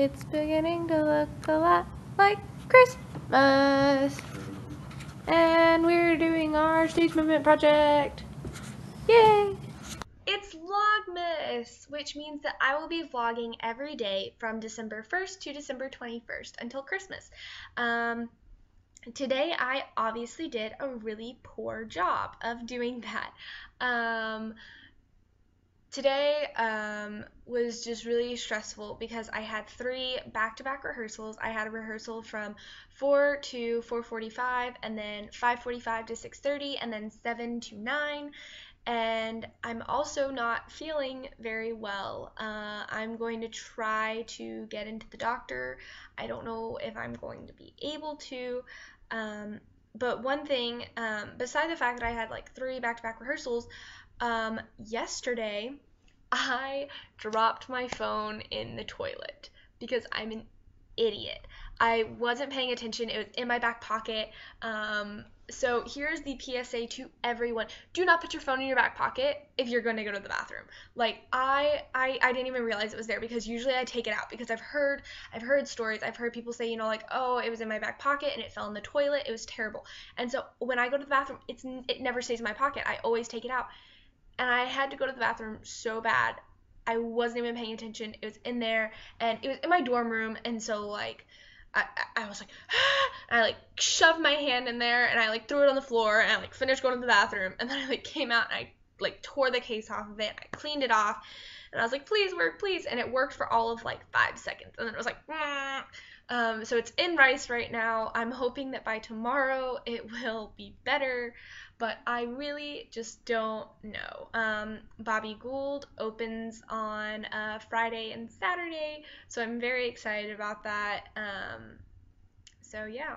It's beginning to look a lot like Christmas. And we're doing our stage movement project. Yay! It's Vlogmas, which means that I will be vlogging every day from December 1st to December 21st until Christmas. Um, today I obviously did a really poor job of doing that. Um, today um, was just really stressful because I had three back-to-back rehearsals. I had a rehearsal from 4 to 4:45 and then 5:45 to 6:30 and then 7 to 9 and I'm also not feeling very well. Uh, I'm going to try to get into the doctor. I don't know if I'm going to be able to. Um, but one thing, um, beside the fact that I had like three back to back rehearsals, um, yesterday I dropped my phone in the toilet because I'm an idiot. I wasn't paying attention. It was in my back pocket. Um, so here's the PSA to everyone: Do not put your phone in your back pocket if you're going to go to the bathroom. Like I, I, I didn't even realize it was there because usually I take it out because I've heard, I've heard stories. I've heard people say, you know, like, oh, it was in my back pocket and it fell in the toilet. It was terrible. And so when I go to the bathroom, it's it never stays in my pocket. I always take it out. And I had to go to the bathroom so bad. I wasn't even paying attention. It was in there and it was in my dorm room. And so like I, I was like, ah! I like shoved my hand in there and I like threw it on the floor and I like finished going to the bathroom and then I like came out and I like tore the case off of it. I cleaned it off and I was like, please work, please. And it worked for all of like five seconds. And then it was like, um, so it's in rice right now. I'm hoping that by tomorrow it will be better, but I really just don't know. Um, Bobby Gould opens on uh, Friday and Saturday, so I'm very excited about that. Um, so yeah.